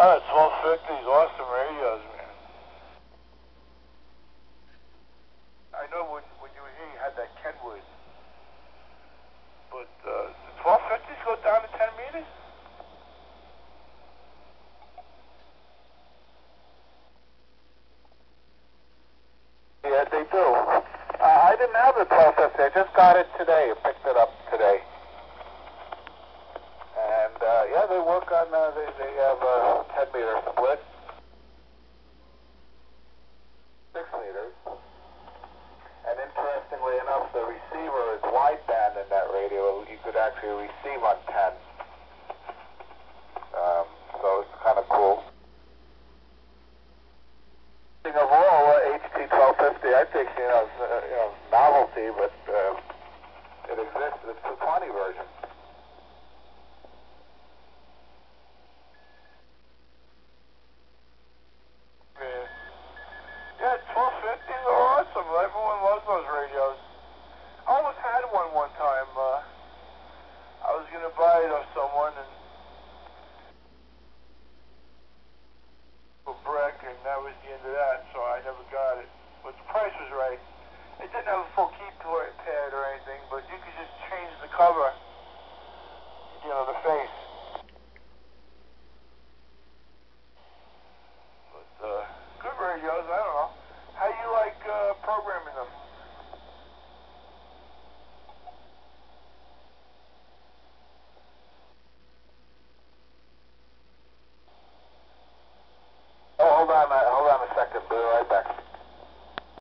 Oh, 1250 is awesome radios, man. I know when, when you were here, you had that Kenwood. But uh, the 1250s go down to 10 meters? Yeah, they do. Uh, I didn't have the 1250. I just got it today. I picked it up today. And, uh, yeah, they work on, uh, they, they have... Uh, 10 meter split, six meters. And interestingly enough, the receiver is wideband in that radio. You could actually receive on 10. Um, so it's kind of cool. Of all, uh, HT 1250, I think you know, uh, you know, novelty, but uh, Warren and for Breck, and that was the end of that, so I never got it. But the price was right. It didn't have a full key pad or anything, but you could just change the cover, you know, the face. But, uh, good radios, I don't know. How do you like, uh, programming?